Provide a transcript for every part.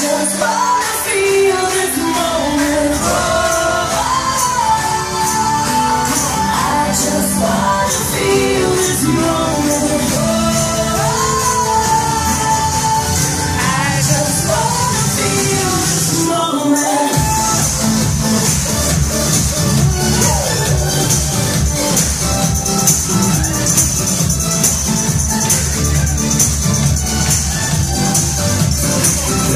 just fall.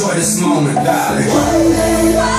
enjoy this moment, darling.